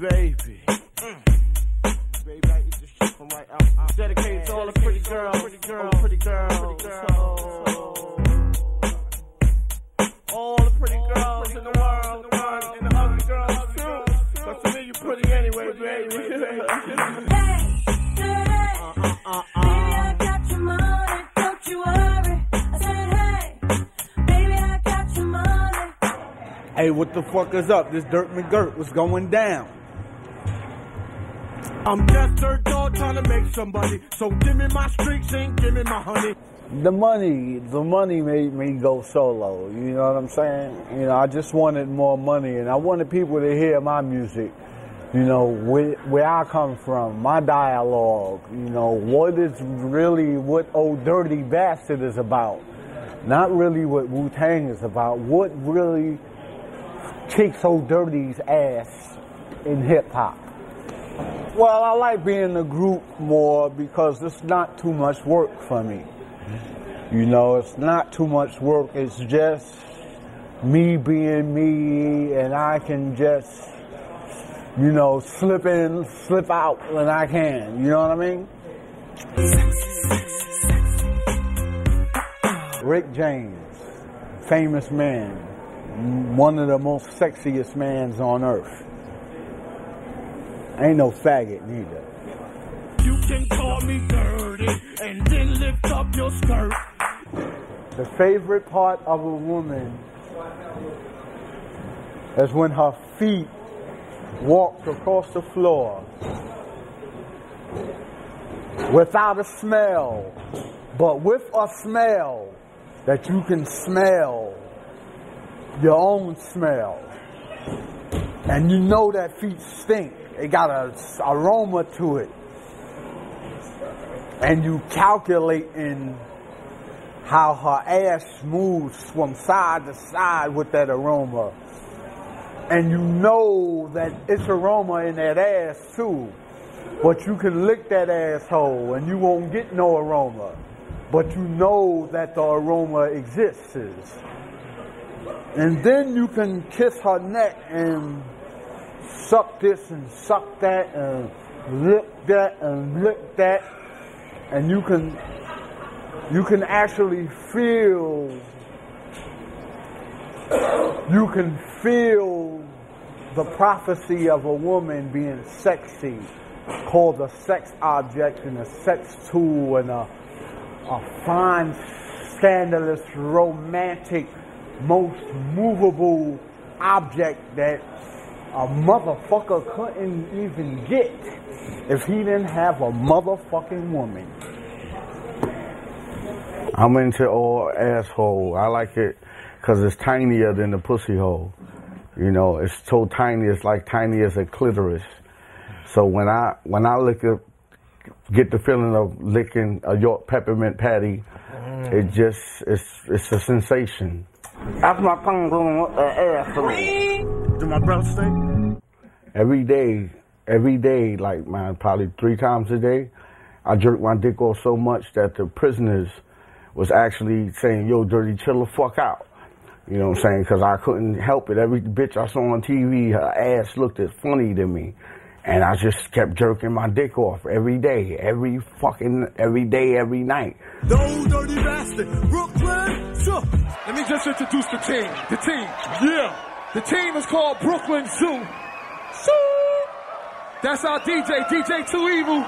baby. Mm. Baby, I eat this shit from right out. out. Dedicated to all the pretty girls, pretty girls, pretty girls, pretty girls. All the pretty girls in the world, and the ugly girls too. But to me, you pretty anyway, baby. Uh, uh, uh, hey, what the fuck is up? This Dirt McGirt, what's going down? I'm just dog trying to make somebody. So give me my streaks and give me my honey. The money, the money made me go solo. You know what I'm saying? You know, I just wanted more money and I wanted people to hear my music. You know, where, where I come from, my dialogue, you know, what is really what Old Dirty Bastard is about. Not really what Wu Tang is about. What really kicks Old Dirty's ass in hip hop. Well, I like being in a group more because it's not too much work for me. You know, it's not too much work. It's just me being me, and I can just, you know, slip in, slip out when I can. You know what I mean? Rick James, famous man, one of the most sexiest mans on earth. Ain't no faggot neither. You can call me dirty and then lift up your skirt. The favorite part of a woman is when her feet walk across the floor without a smell, but with a smell that you can smell your own smell. And you know that feet stink. It got a aroma to it. And you calculate in how her ass moves from side to side with that aroma. And you know that it's aroma in that ass too. But you can lick that asshole and you won't get no aroma. But you know that the aroma exists. And then you can kiss her neck and suck this and suck that and lick that and lick that. And you can you can actually feel you can feel the prophecy of a woman being sexy called a sex object and a sex tool and a, a fine scandalous romantic most movable object that a motherfucker couldn't even get if he didn't have a motherfucking woman. I'm into all asshole. I like it because it's tinier than the pussy hole. You know, it's so tiny. It's like tiny as a clitoris. So when I when I lick a, get the feeling of licking a York peppermint patty, mm. it just it's it's a sensation. That's my tongue going up the ass for me. Do my breath stink? Every day, every day, like man, probably three times a day, I jerk my dick off so much that the prisoners was actually saying, yo, dirty, chill the fuck out. You know what I'm saying? Because I couldn't help it. Every bitch I saw on TV, her ass looked as funny to me. And I just kept jerking my dick off every day, every fucking, every day, every night. No dirty bastard, Brooklyn, sure. Let me just introduce the team. The team, yeah. The team is called Brooklyn Zoo. Zoo. That's our DJ, DJ Too Evil.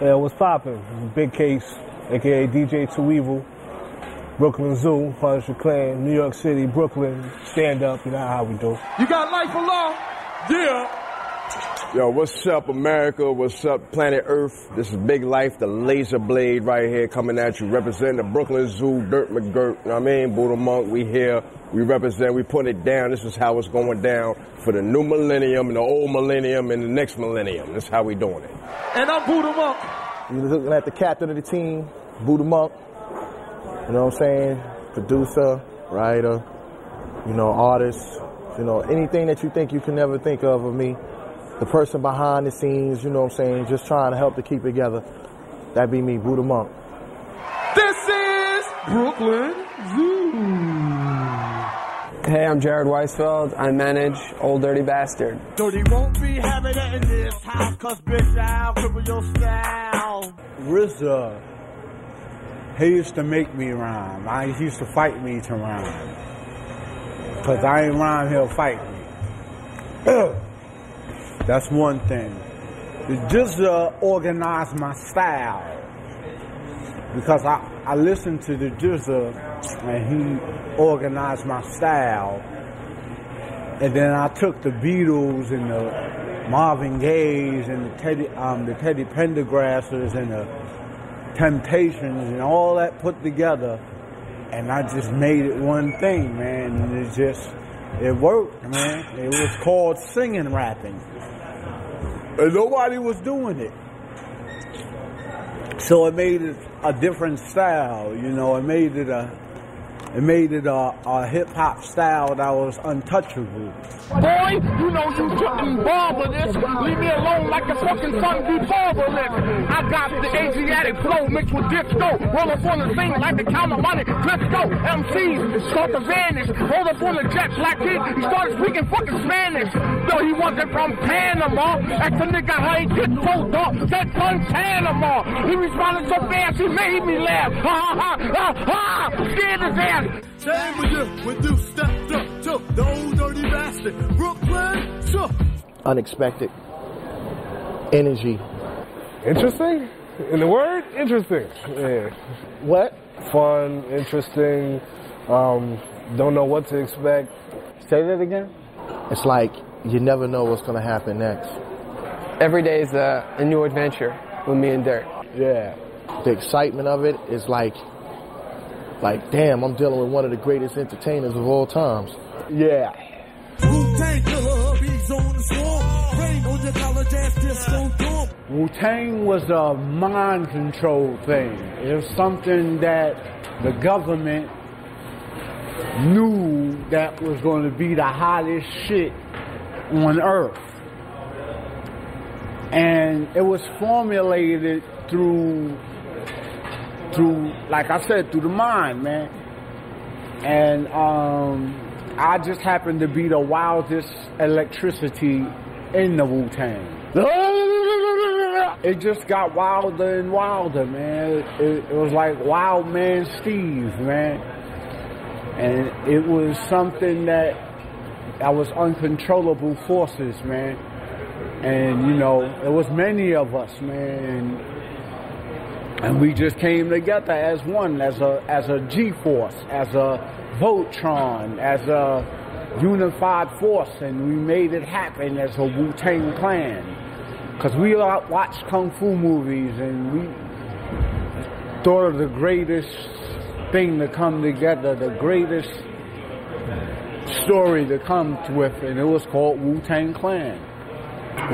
Yeah, what's poppin'? Big Case, aka DJ Too Evil. Brooklyn Zoo, Punisher Clan, New York City, Brooklyn, stand up, you know how we do. You got life for law? Yeah. Yo, what's up, America? What's up, planet Earth? This is Big Life, the laser blade right here coming at you, representing the Brooklyn Zoo, Dirt McGirt. You know what I mean? Buddha Monk, we here. We represent, we put it down. This is how it's going down for the new millennium and the old millennium and the next millennium. That's how we doing it. And I'm Buddha Monk. You're looking at the captain of the team, Buddha Monk. You know what I'm saying? Producer, writer, you know, artist, you know, anything that you think you can never think of of me the person behind the scenes, you know what I'm saying, just trying to help to keep it together. That'd be me, Buddha Monk. This is Brooklyn Zoo. Hey, I'm Jarred Weisfeld. I manage Old Dirty Bastard. Dirty won't be having it in this house, cause bitch, I'll cripple your style. RZA, he used to make me rhyme. I he used to fight me to rhyme. Cause I ain't rhyme, he'll fight me. That's one thing. The GZA organized my style. Because I, I listened to the GZA and he organized my style. And then I took the Beatles and the Marvin Gaye's and the Teddy, um, the Teddy Pendergrasses and the Temptations and all that put together, and I just made it one thing, man. And it just, it worked, man. It was called singing rapping, and nobody was doing it. So it made it a different style, you know. It made it a, it made it a, a hip hop style that was untouchable. Boy, you know you bother this. Leave me alone like a fucking sun be fatherless. I got the Asiatic flow mixed with disco. Roll up on the scene like the count of money. Let's go. MCs start to vanish. Roll up on the jet black kid. He started speaking fucking Spanish. No, he wasn't from Panama. That's the nigga how he get so dark. That's from Panama. He responded so fast he made me laugh. Ha ha ha ha ha. Scared his ass. Same with you when you stepped up to the old dirty bastard. Brooklyn, so. Unexpected energy. Interesting? In the word? Interesting. Yeah. What? Fun, interesting. Um, don't know what to expect. Say that again. It's like you never know what's gonna happen next. Every day is a, a new adventure with me and Dirt. Yeah. The excitement of it is like, like damn, I'm dealing with one of the greatest entertainers of all times. Yeah. Wu-Tang Killer, Bees on the swarm. Rain on your college ass disco dorm. Wu Tang was a mind control thing. It was something that the government knew that was going to be the hottest shit on earth. And it was formulated through, through, like I said, through the mind, man. And um, I just happened to be the wildest electricity in the Wu Tang. It just got wilder and wilder, man. It, it was like Wild Man Steve, man. And it was something that I was uncontrollable forces, man. And you know, it was many of us, man. And, we just came together as one, as a as a G force, as a Voltron, as a unified force, and we made it happen as a Wu Tang Clan. Cause we watched kung fu movies, and we thought of the greatest thing to come together, the greatest story to come with, and it was called Wu Tang Clan.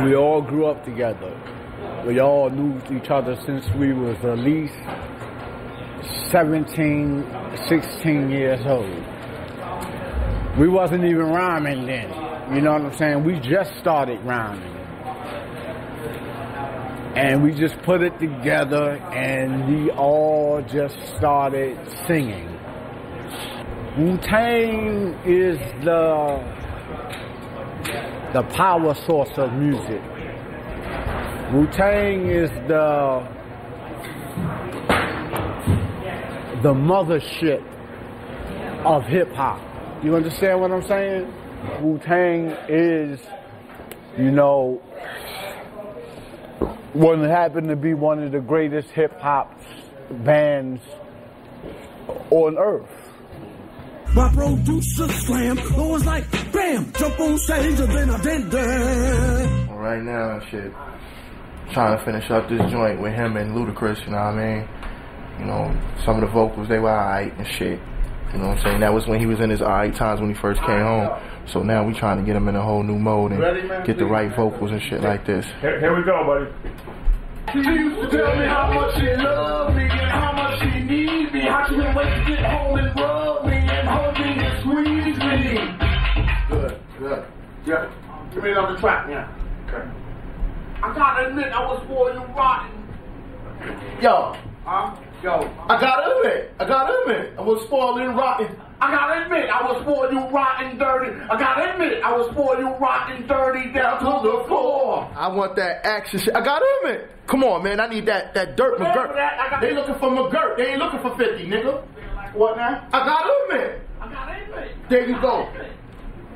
We all grew up together. We all knew each other since we was at least 17, 16 years old. We wasn't even rhyming then. You know what I'm saying? We just started rhyming. And we just put it together and we all just started singing. Wu Tang is the the power source of music. Wu Tang is the the mothership of hip hop. You understand what I'm saying? Wu Tang is, you know, what happened to be one of the greatest hip hop bands on earth. My producer slam, it was like bam, jump on stage and then I did that. right now shit. Trying to finish up this joint with him and Ludacris, you know what I mean? You know, some of the vocals, they were alright and shit. You know what I'm saying? That was when he was in his alright times when he first came home. So now we trying to get him in a whole new mode and Ready, man? get the right vocals and shit like this. Here, here we go, buddy. She used to tell me how much she loved me and how much she needs me. How she would wait to get home and rub me and hold me and squeeze me. Good, good. Yeah, give me another track now. Okay. I gotta admit, I was spoiled rotten. Yo, Huh? Yo, I gotta admit, I gotta admit, I was spoiled and rotten. I gotta admit, I was spoiled you rotten dirty. I gotta admit, I was spoiled you rotten dirty down to the floor. I want that action shit. I gotta admit. Come on, man. I need that that dirt Remember McGirt. that? They looking for McGirt. They ain't looking for 50, nigga. What now? I gotta admit. I gotta admit. There you go.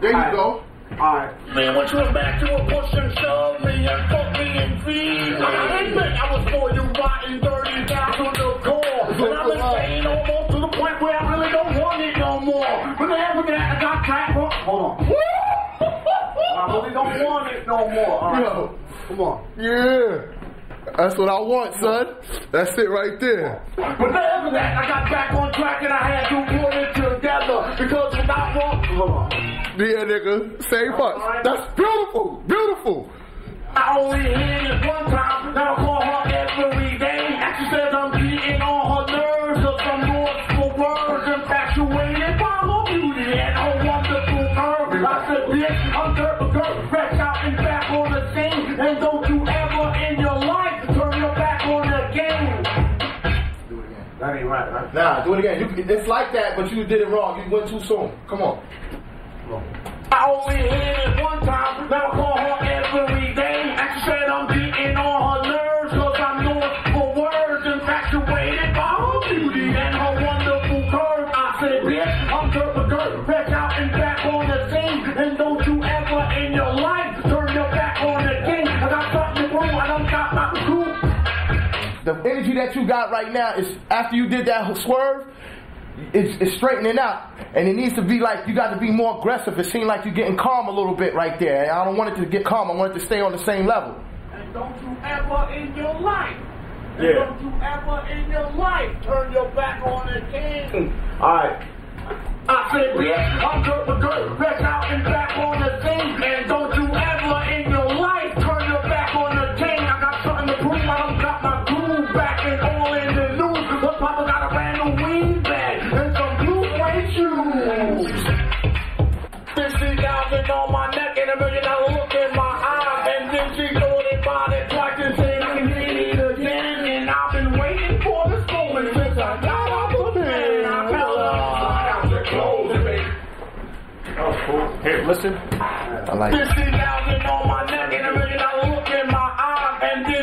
There you go. Alright. Man, what you back to a push and shove me and fuck me and feed. I admit, I was for you rotten dirty down to the core. And I've been saying almost to the point where I really don't want it no more. But then after that, I got trapped. Hold on. I really don't want it no more. All right. Yo. Come on. Yeah. That's what I want, son. That's it right there. But then after that, I got back on track and I had to put it together. Because without one, hold on. Yeah, nigga. Same fuck. That's beautiful. Beautiful. I only hit it one time, now I call her every day. And she says I'm beating on her nerves, cause I'm lost for words, infatuated by her beauty and her wonderful curves. I said, bitch, I'm dirt dirt, fresh out and back on the scene. And don't right, right? Nah, do it again. You, it's like that, but you did it wrong. You went too soon. Come on. I only hit it one time, now I call her every day. Energy that you got right now is after you did that swerve, it's, it's straightening out. And it needs to be like you got to be more aggressive. It seemed like you're getting calm a little bit right there. I don't want it to get calm. I want it to stay on the same level. And don't you ever in your life, Yeah. don't you ever in your life turn your back on the king. Alright. I said, bitch, I'm dirt for dirt, fresh out and back on the scene. And don't you ever in your life and a million dollar look in my eye. And then she it by the twice and said, I need it again. And I've been waiting for this moment since I got off the pen. I I got to close it, baby. Oh, cool. Here, listen. I like it. Fifty thousand on my neck and a million dollar look in my eye. And then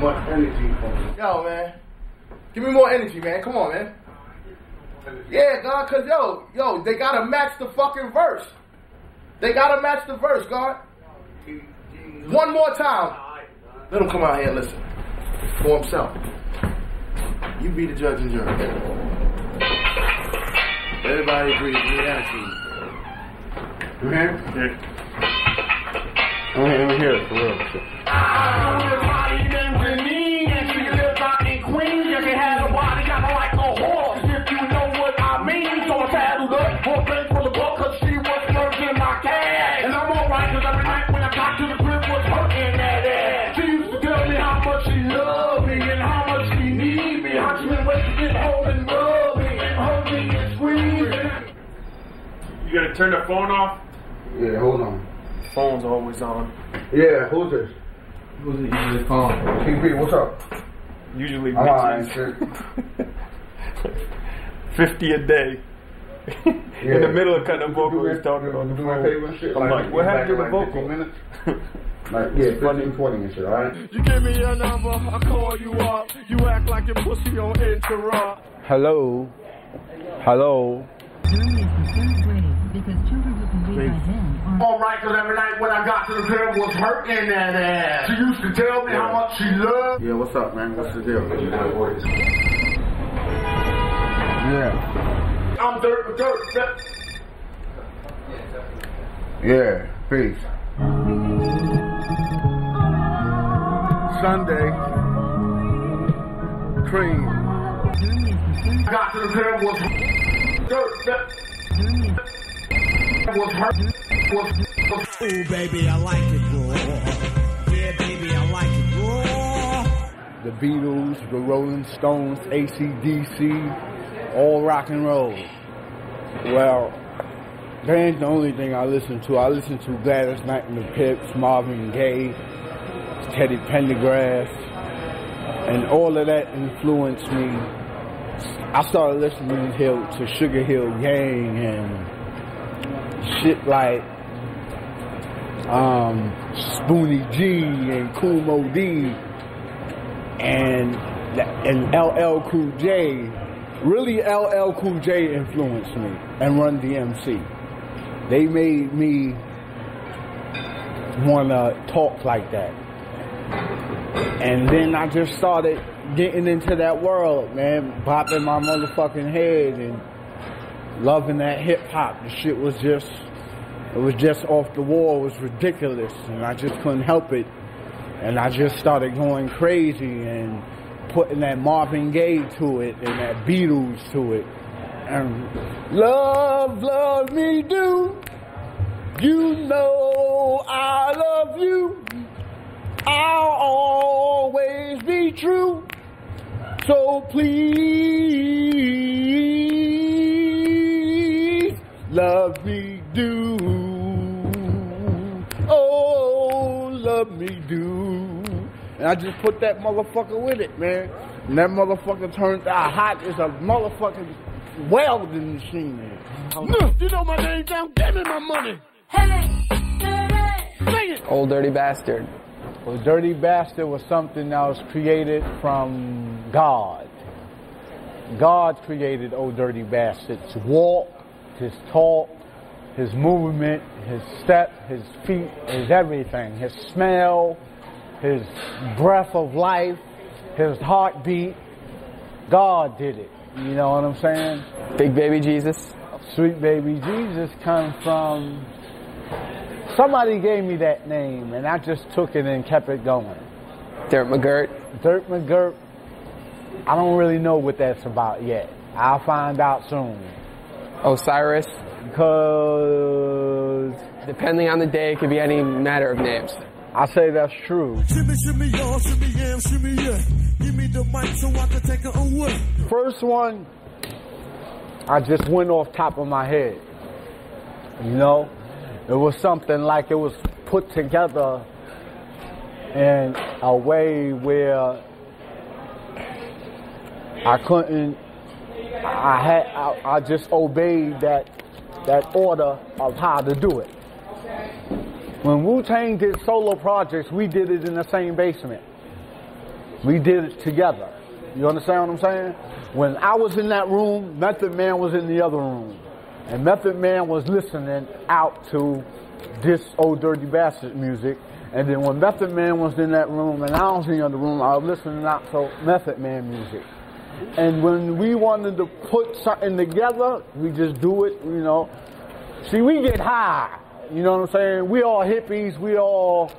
much energy for me. Yo, man. Give me more energy, man. Come on, man. Yeah, God, cause yo, yo, they gotta match the fucking verse. They gotta match the verse, God. One more time. Let him come out here and listen. For himself. You be the judge and jury. Everybody agrees with the attitude. You hear? Let me, let me hear it for real. You gotta turn the phone off. Yeah, hold on. Phone's always on. Yeah, who's this? Who's it usually calling? TP, what's up? Usually I'm alright, bitches. Fifty a day. In the middle of cutting a vocal, he's talking on the Do my phone. favorite shit. I'm like, what happened to the like vocal? 15 minutes? Like, yeah, 15, 20 and shit, alright? You give me your number, I call you up. You act like your pussy on interrupt. Hello. Hello. Mm. Alright, cause every night when I got to the crib was hurting that ass. She used to tell me how much she loved. Yeah, what's up, man? What's the deal? Yeah. I'm dirt for dirt. dirt. Yeah. Peace. Sunday. Cream. I got to the crib was dirt. dirt. Ooh, baby, I like it raw. Yeah, baby, I like it raw. The Beatles, the Rolling Stones, ACDC, all rock and roll. Well, That ain't the only thing I listen to. I listen to Gladys Knight and the Pips, Marvin Gaye, Teddy Pendergrass, and all of that influenced me. I started listening to, to Sugar Hill Gang and shit like um, G and Kool Moe Dee and and LL Cool J. Really, LL Cool J influenced me and Run DMC. They made me want to talk like that. And then I just started getting into that world, man, bopping my motherfucking head and loving that hip hop. The shit was just, it was just off the wall. It was ridiculous, and I just couldn't help it. And I just started going crazy and putting that Marvin Gaye to it and that Beatles to it. And love, love me do. You know I love you. I'll always be true. So please love me do. Oh, love me do. And I just put that motherfucker with it, man. And that motherfucker turned out hot as a motherfucking welding machine, man. You know my name down. Give me my money. Hey, sing it. Old Dirty Bastard. Well, Dirty Bastard was something that was created from God. God created Old Dirty Bastard's walk, his talk, his movement, his step, his feet, his everything, his smell, his breath of life, his heartbeat. God did it. You know what I'm saying? Big Baby Jesus. Sweet Baby Jesus comes from somebody gave me that name and I just took it and kept it going. Dirt McGirt. Dirt McGirt. I don't really know what that's about yet. I'll find out soon. Osirus. Because Depending on the day, it could be any matter of names. I say that's true. Shimmy, shimmy, y'all, shimmy, yeah, shimmy, yeah. Give me the mic so I can take it away. First one, I just went off top of my head. You know, it was something like it was put together in a way where I couldn't. I had. I, I just obeyed that that order of how to do it. When Wu Tang did solo projects, we did it in the same basement. We did it together. You understand what I'm saying? When I was in that room, Method Man was in the other room. And Method Man was listening out to this old dirty bastard music. And then when Method Man was in that room and I was in the other room, I was listening out to Method Man music. And when we wanted to put something together, we just do it, you know. See, we get high. You know what I'm saying? We all hippies. We all,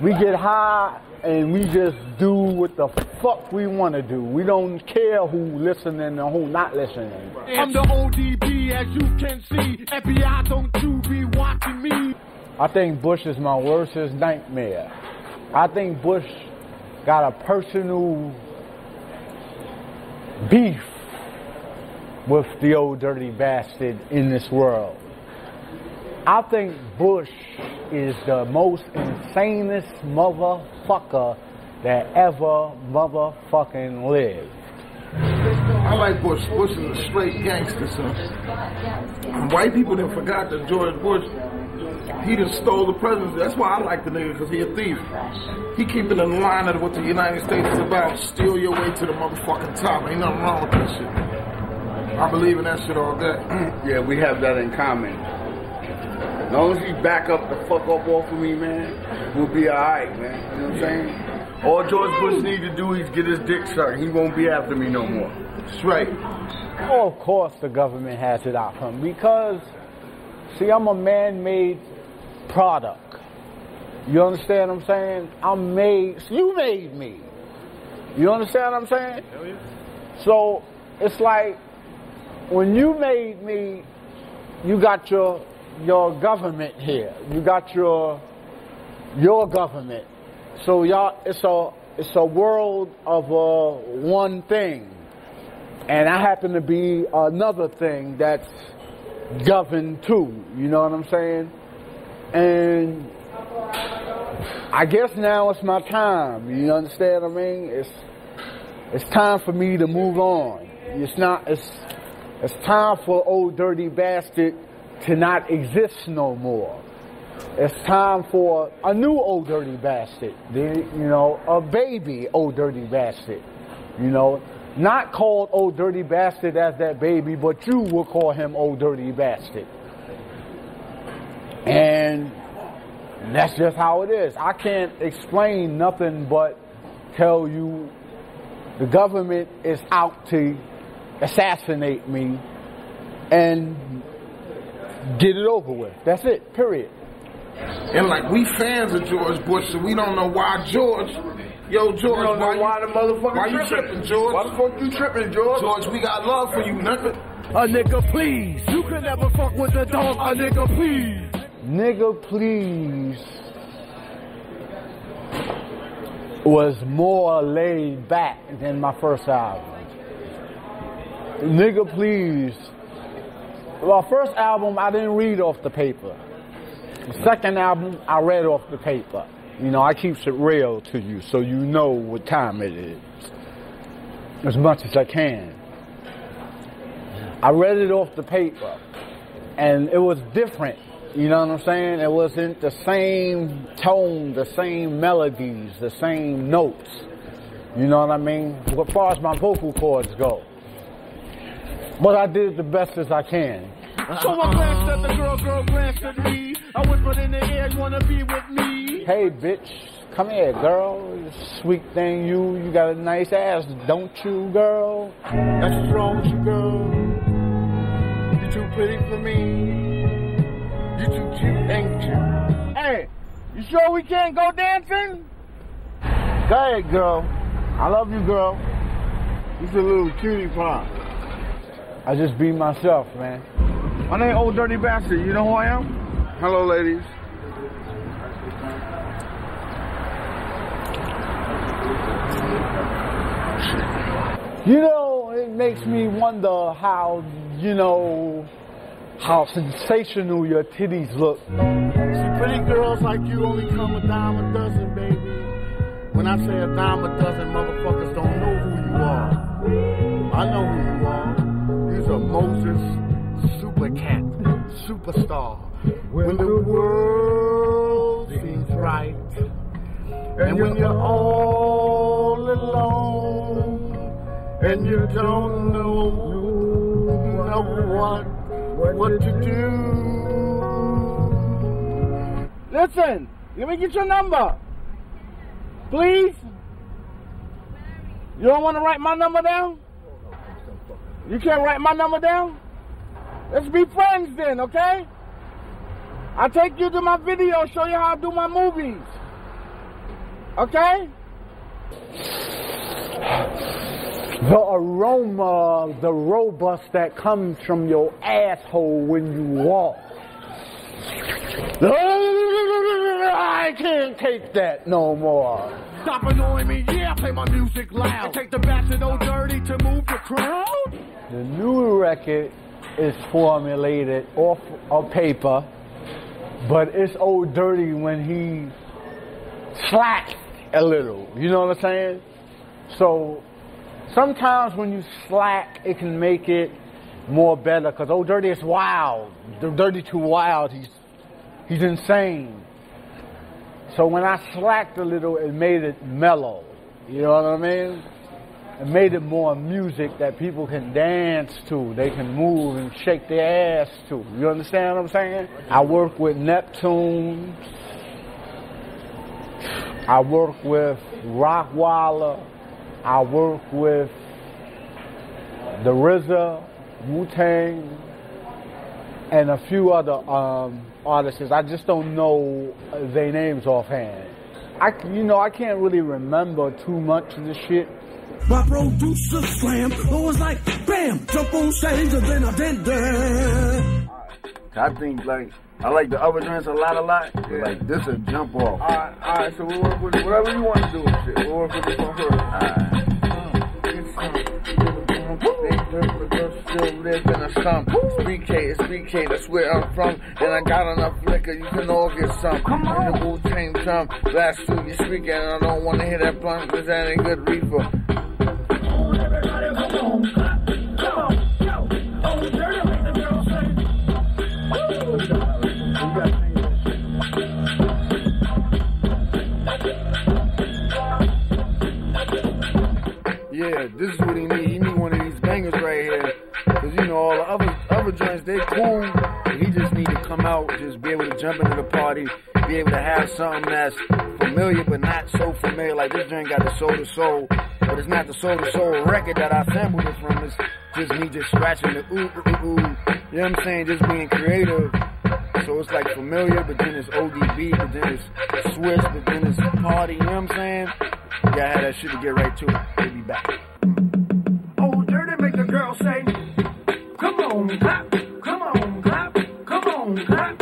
we get high and we just do what the fuck we want to do. We don't care who listening and who not listening. I'm the ODB, as you can see. FBI, don't you be watching me. I think Bush is my worstest nightmare. I think Bush got a personal beef with the old dirty bastard in this world. I think Bush is the most insanest motherfucker that ever motherfucking lived. I like Bush. Bush is a straight gangster, son. White people done forgot that George Bush, he just stole the presidency. That's why I like the nigga, because he a thief. He keeping in line of what the United States is about. Steal your way to the motherfucking top. Ain't nothing wrong with that shit. I believe in that shit all day. Yeah, we have that in common. As long as you back up the fuck up off of me, man, we'll be alright, man. You know what I'm saying? All George Bush need to do is get his dick sucked. He won't be after me no more. That's right. Oh, of course the government has it out for him because, see, I'm a man-made product. You understand what I'm saying? I'm made, you made me. You understand what I'm saying? Hell yeah. So, it's like, when you made me, you got your your government here. You got your your government. So y'all, it's a it's a world of uh, one thing, and I happen to be another thing that's governed too. You know what I'm saying? And I guess now it's my time. You understand what I mean? It's it's time for me to move on. It's not. It's it's time for old dirty bastard to not exist no more. It's time for a new old dirty bastard. You know, a baby old dirty bastard. You know, not called old dirty bastard as that baby, but you will call him old dirty bastard. And that's just how it is. I can't explain nothing but tell you the government is out to assassinate me and get it over with. That's it, period. And like we fans of George Bush, so we don't know why George. Yo, George, don't know why, why you, the motherfucker why you tripping. tripping, George? Why the fuck you tripping, George? George, we got love for you, nigga. A nigga, please. You can never fuck with the dog. A nigga, please. Nigga, please was more laid back than my first album. Nigga, please. Well, first album, I didn't read off the paper. The second album, I read off the paper. You know, I keeps it real to you so you know what time it is. As much as I can. I read it off the paper. And it was different. You know what I'm saying? It wasn't the same tone, the same melodies, the same notes. You know what I mean? As far as my vocal cords go. But I did the best as I can. So I glanced at the girl, girl glanced at me. I whispered in the air, you wanna be with me? Hey, bitch, come here, girl. You Sweet thing, you. You got a nice ass, don't you, girl? That's wrong with you, girl. You're too pretty for me. Hey, you sure we can't go dancing? Go ahead, girl. I love you, girl. You're a little cutie pie. I just be myself, man. My name Old Dirty Bastard. You know who I am? Hello, ladies. You know, it makes me wonder how, you know, how sensational your titties look. See, pretty girls like you only come a dime a dozen, baby. When I say a dime a dozen, motherfuckers don't know who you are. I know who you are. You're a Moses super cat, superstar. When the world seems right, and when you're all alone, and you don't know, know what, what to do. Listen, let me get your number. Please? You don't want to write my number down? You can't write my number down? Let's be friends then, okay? I'll take you to my video, show you how I do my movies. Okay? The aroma, the robust that comes from your asshole when you walk. I can't take that no more. Stop annoying me, yeah, play my music loud. And take the bastard old dirty to move the crowd. The new record is formulated off of paper, but it's old dirty when he slack a little. You know what I'm saying? So sometimes when you slack, it can make it more better because old oh, dirty is wild. The dirty too wild. He's he's insane. So when I slacked a little, it made it mellow. You know what I mean? It made it more music that people can dance to. They can move and shake their ass to. You understand what I'm saying? I work with Neptune. I work with Rockwilder. I work with the RZA, Wu Tang, and a few other um, artists. I just don't know their names offhand. I, you know, I can't really remember too much of the shit. My producer slam, it was like bam, jump on stage and then I did that. I think like I like the other joints a lot, a lot. but, Like this a jump off. Alright, alright. So we'll work with whatever you want to do. Shit. We'll work with this one first. Alright. Big Dirt, but Dirt still live in a slum. Street K, it's Street K, that's where I'm from. And I got enough liquor, you can all get some. Come on. In the Wu Tang drum, last two you speaking, and I don't wanna hear that blunt, cause that ain't good reefer. Be able to have something that's familiar but not so familiar. Like this joint got the Soul II Soul, but it's not the Soul II Soul record that I sampled it from. It's just me just scratching the ooh ooh ooh. You know what I'm saying? Just being creative. So it's like familiar, but then it's ODB, but then it's switch, but then it's party. You know what I'm saying? Gotta have that shit to get right to it. We'll be back. Oh, dirty make the girl say, come on, clap, come on, clap, come on, clap,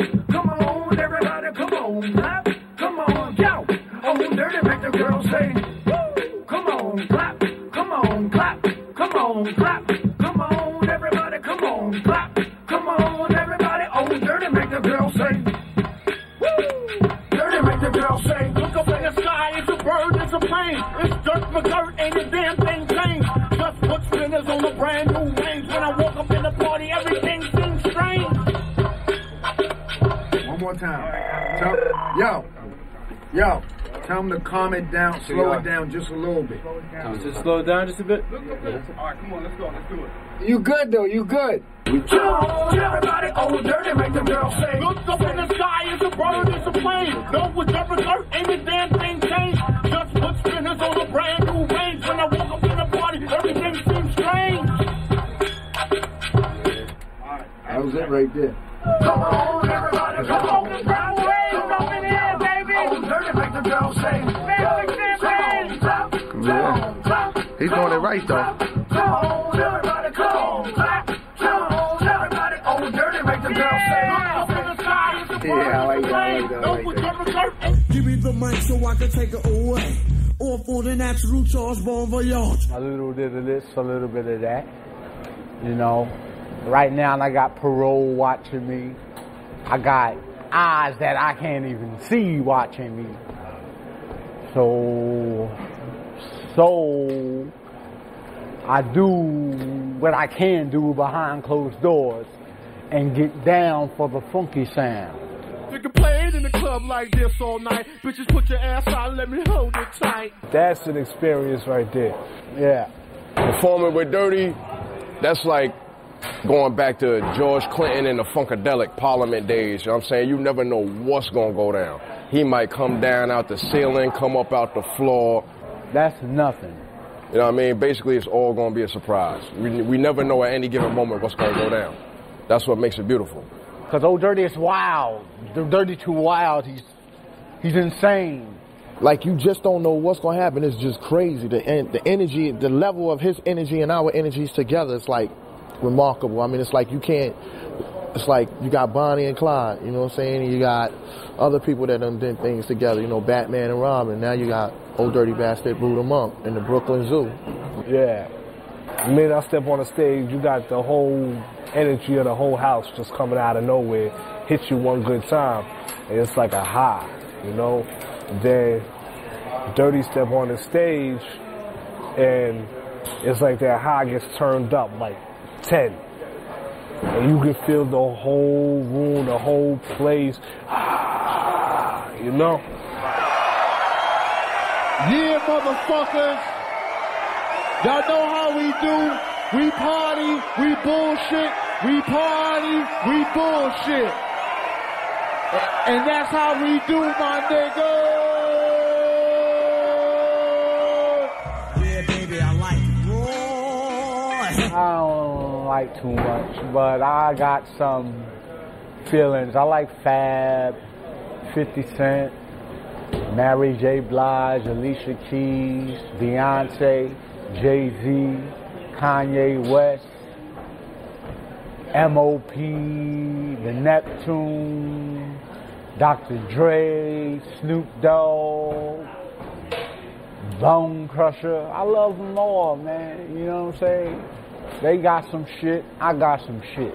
make the say, woo, come on, clap, come on, clap, come on, clap, come on, everybody, come on, clap, come on, everybody. Oh, dirty make the girl say, woo, dirty make the girl say, look up in the sky, it's a bird, it's a plane, it's dirt McGirt, ain't a damn thing changed. Just put spinners on a brand new range. When I walk up in the party, everything seems strange. One more time. Tell, yo, yo, tell him to calm it down, slow it down just a little bit. Just slow it down just a bit. All right, come on, let's go, let's do it. You good though, you good. Come on, everybody, oh, dirty, make the girl say. Look up in the sky, it's a bird, it's a plane. No, with dirt McGirt, ain't a damn thing changed. Just put spinners on a brand new range. When I walk up in the party, everything seems strange. That was it right there. Come on, everybody, come on, Yeah. He's doing it right though. Come on, everybody, come on, clap. Come on, everybody, oh, dirty, make the girl say. Look up in the sky, it's a bird, Yeah, I like it's a that, I like that, I like that. Give me the mic so I can take it away. Or for the natural charge, bon voyage. A little bit of this, a little bit of that. You know, right now I got parole watching me. I got eyes that I can't even see watching me. So, so I do what I can do behind closed doors and get down for the funky sound. You can play it in the club like this all night. Bitches, put your ass out, let me hold it tight. That's an experience right there. Yeah. Performing with Dirty, that's like going back to George Clinton and the Funkadelic Parliament days. You know what I'm saying? You never know what's going to go down. He might come down out the ceiling, come up out the floor. That's nothing. You know what I mean? Basically, it's all going to be a surprise. We, we never know at any given moment what's going to go down. That's what makes it beautiful. Cause old Dirty is wild. The Dirty too wild. He's he's insane. Like you just don't know what's gonna happen. It's just crazy. The the energy, the level of his energy and our energies together, it's like remarkable. I mean, it's like you can't. It's like you got Bonnie and Clyde. You know what I'm saying? You got other people that done did things together. You know, Batman and Robin. Now you got Old Dirty Bastard, Buddha Monk, and the Brooklyn Zoo. Yeah. The minute I step on the stage, you got the whole energy of the whole house just coming out of nowhere, hits you one good time, and it's like a high, you know. Then Dirty step on the stage, and it's like that high gets turned up like ten, and you can feel the whole room, the whole place, ah, you know. Yeah, motherfuckers. Y'all know how we do. We party, we bullshit, we party, we bullshit. And that's how we do, my nigga. Like too much, but I got some feelings. I like Fab, 50 Cent, Mary J. Blige, Alicia Keys, Beyonce, Jay Z, Kanye West, MOP, The Neptune, Dr. Dre, Snoop Dogg, Bone Crusher. I love them all, man. You know what I'm saying? They got some shit. I got some shit.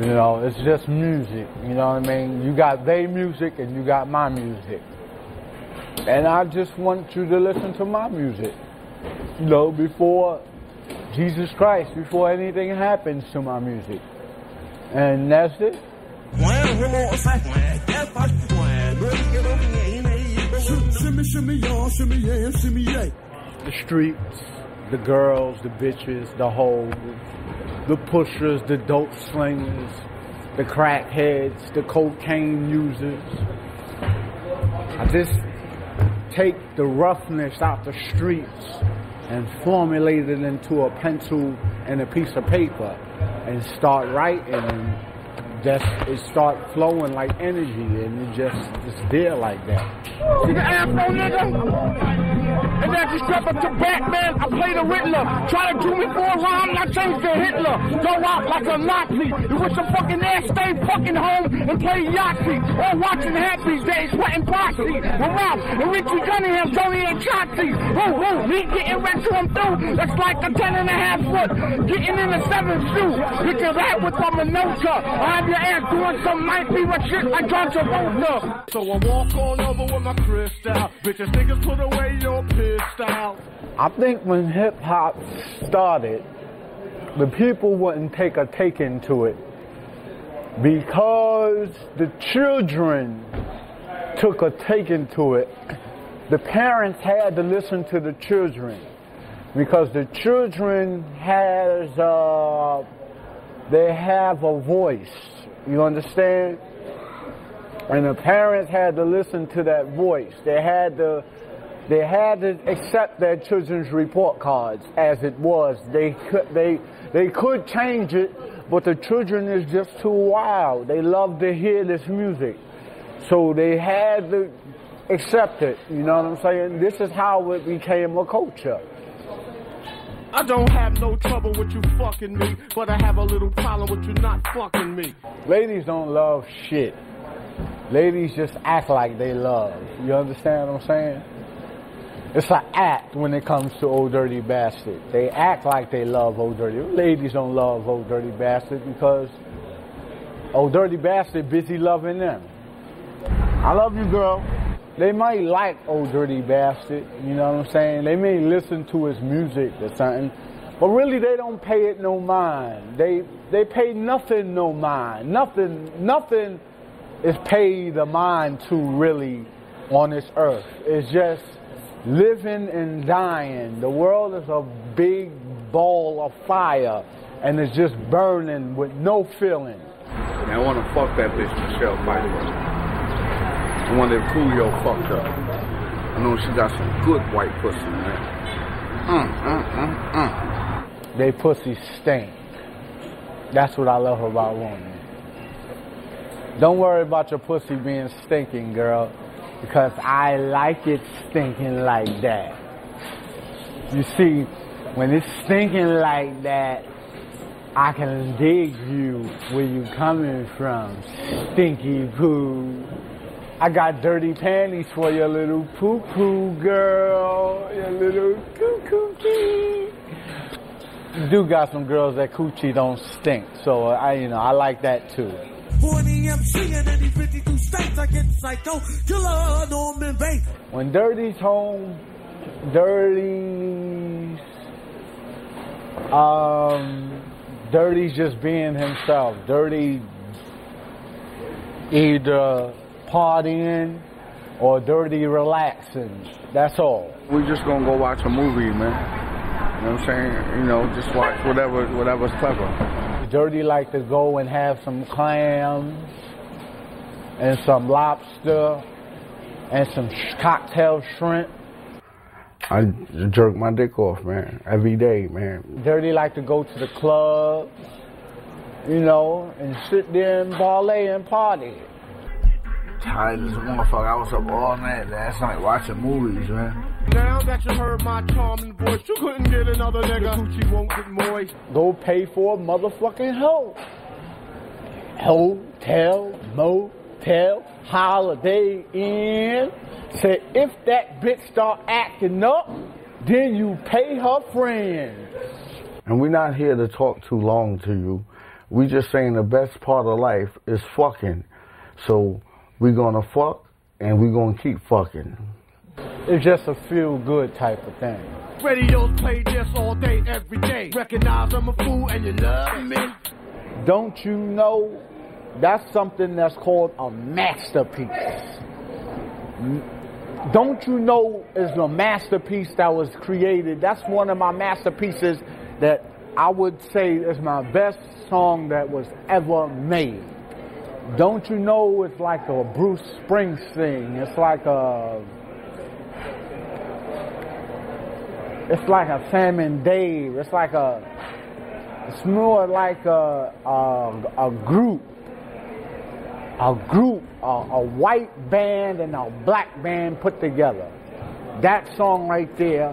You know, it's just music. You know what I mean? You got their music and you got my music. And I just want you to listen to my music. You know, before Jesus Christ, before anything happens to my music. And that's it. The streets, the girls, the bitches, the hoes, the pushers, the dope slingers, the crackheads, the cocaine users. I just take the roughness out the streets and formulate it into a pencil and a piece of paper and start writing just it start flowing like energy and it just it's there like that. See the afro nigga? And then you step up to Batman, I play the Riddler. Try to do me for a rhyme, I change to Hitler. Go out like a Nazi. You wish your fucking ass stay fucking home and play Yahtzee. Or watching Happy Days, sweating Potsie. With Ralph and Richie Cunningham, Fonzie and Chauncey. Woo woo, me getting rent to him through. That's like a ten and a half foot. Getting in a seven shoe. Can rap with a Minocha. I have your ass doing some might be what shit like John Travolta. So I walk on over with my crystal. Bitches niggas put away your pistol. I think when hip hop started, the people wouldn't take a taking to it because the children took a taking to it. The parents had to listen to the children because the children has uh, they have a voice. You understand? And the parents had to listen to that voice. They had to they had to accept their children's report cards as it was. They could they they could change it, but the children is just too wild. They love to hear this music. So they had to accept it. You know what I'm saying? This is how it became a culture. I don't have no trouble with you fucking me, but I have a little problem with you not fucking me. Ladies don't love shit. Ladies just act like they love. You understand what I'm saying? It's an act when it comes to Old Dirty Bastard. They act like they love Old Dirty. Ladies don't love Old Dirty Bastard because Old Dirty Bastard busy loving them. I love you, girl. They might like Old Dirty Bastard, you know what I'm saying? They may listen to his music or something, but really they don't pay it no mind. They they pay nothing no mind. Nothing nothing is paid the mind to really on this earth. It's just living and dying. The world is a big ball of fire and it's just burning with no feeling. I want to fuck that bitch Michelle Pfeiffer The one that Coolio fucked up. I know she got some good white pussy, man. Mm, mm, mm, mm. They pussy stink. That's what I love about women. Don't worry about your pussy being stinking, girl, because I like it stinking like that. You see, when it's stinking like that, I can dig you where you coming from, stinky poo. I got dirty panties for your little poo poo girl, your little coo cookie. You do got some girls that coochie don't stink, so I, you know, I like that too. 40 MC in any 52 states, I get psycho. Killer Norman Bates. When Dirty's home, Dirty's, um, Dirty's just being himself. Dirty either partying or Dirty relaxing. That's all. We just gonna go watch a movie, man. You know what I'm saying? You know, just watch whatever whatever's clever. Dirty like to go and have some clams and some lobster and some sh- cocktail shrimp. I jerk my dick off, man, every day, man. Dirty like to go to the club, you know, and sit there and parlay and party. Tired as a motherfucker. I was up all night last night watching movies, man. Now that you heard my charming voice, you couldn't get another nigga. The coochie won't get moist. Go pay for a motherfucking hoe. Hotel, motel, holiday inn. Say if that bitch start acting up, then you pay her friends. And we're not here to talk too long to you. We just saying the best part of life is fucking. So we're gonna fuck and we're gonna keep fucking. It's just a feel good type of thing. Radios play this all day, every day. Recognize I'm a fool and you love me. Don't you know that's something that's called a masterpiece? Don't you know is a masterpiece that was created? That's one of my masterpieces that I would say is my best song that was ever made. Don't you know it's like a Bruce Springsteen? It's like a it's like a Sam and Dave. It's like a it's more like a a, a group, a group, a, a white band and a black band put together. That song right there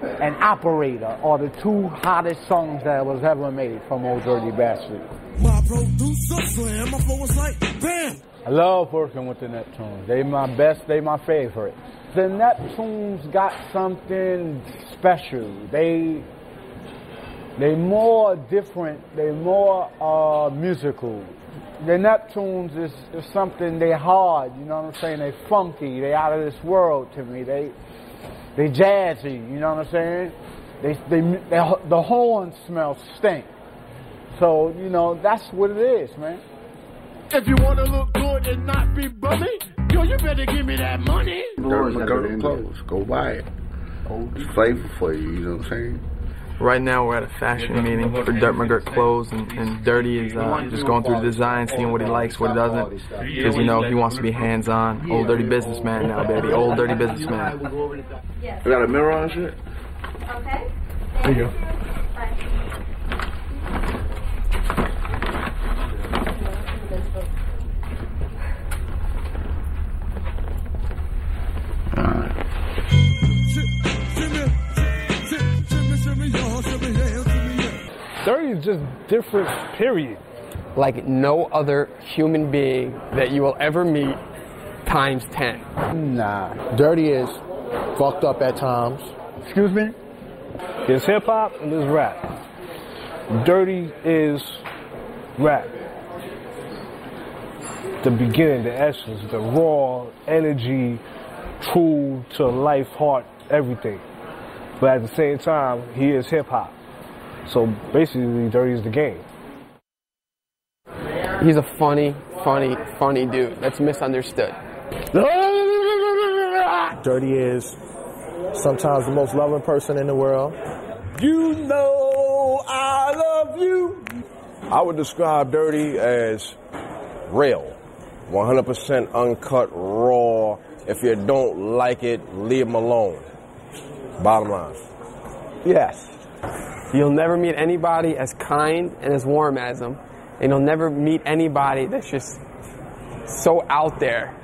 and Operator are the two hottest songs that was ever made from Old Dirty Bastard. My producer slam, my flow was like bam. I love working with the Neptunes. They my best, they my favorite. The Neptunes got something special. They they more different, they more uh, musical. The Neptunes is, is something they hard, you know what I'm saying? They funky, they out of this world to me. They they jazzy, you know what I'm saying? They, they, they the horn smell stink. So, you know, that's what it is, man. If you wanna look good and not be bummy, yo, you better give me that money. Dirt McGirt clothes. Go buy it. It's flavor for you, you know what I'm saying? Right now we're at a fashion meeting for Dirt McGirt clothes and, and Dirty is uh, just going through the design, seeing what he likes, what he doesn't. Because, you know, he wants to be hands-on. Old Dirty businessman now, baby. Old Dirty businessman. You got a mirror on shit? Okay. There you go. Is just different, period. Like no other human being that you will ever meet times 10. Nah. Dirty is fucked up at times. Excuse me? There's hip hop and there's rap. Dirty is rap. The beginning, the essence, the raw energy, true to life, heart, everything. But at the same time, he is hip hop. So basically, Dirty is the game. He's a funny, funny, funny dude that's misunderstood. Dirty is sometimes the most loving person in the world. You know I love you. I would describe Dirty as real. 100% uncut, raw. If you don't like it, leave him alone. Bottom line. Yes. You'll never meet anybody as kind and as warm as him. And you'll never meet anybody that's just so out there,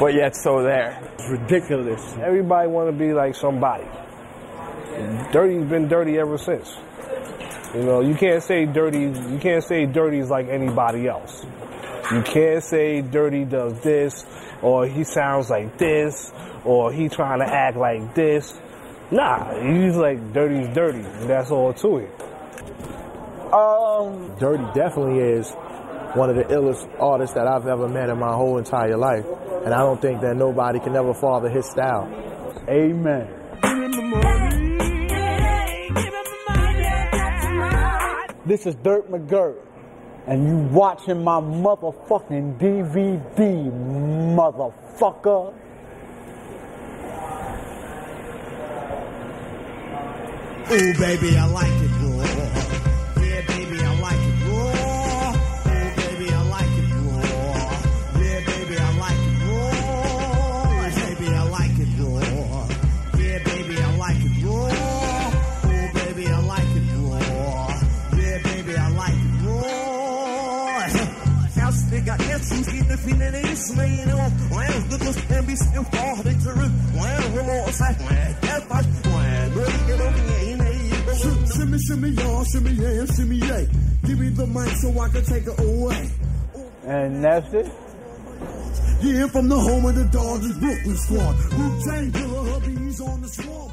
but yet so there. It's ridiculous. Everybody want to be like somebody. Dirty's been dirty ever since. You know, you can't say dirty. You can't say dirty's like anybody else. You can't say dirty does this, or he sounds like this, or he trying to act like this. Nah, he's like dirty's dirty, and that's all to it. Um, Dirty definitely is one of the illest artists that I've ever met in my whole entire life, and I don't think that nobody can ever father his style. Amen. This is Dirt McGirt, and you watching my motherfucking DVD, motherfucker. Ooh, baby, I like it raw. Yeah, baby, I like it raw. Ooh, baby, I like it raw. Yeah, baby, I like it raw. Ooh, Baby, I like it raw. Yeah, baby, I like it raw. Ooh, baby, I like it raw. Yeah, baby, I like it raw. Erst got Essens geht ne Finne ist meine Well, du musst ein bisschen vorne zurück. Well, wo muss ich? Well, etwas. Well, nur ich geh auf ihn. Shimmy, shimmy, y'all, shimmy, yeah, shimmy, yeah. Give me the mic so I can take it away. And that's it. Yeah, from the home of the Dodgers, Brooklyn squad. Wu-Tang Killer, hubby's on the swarm.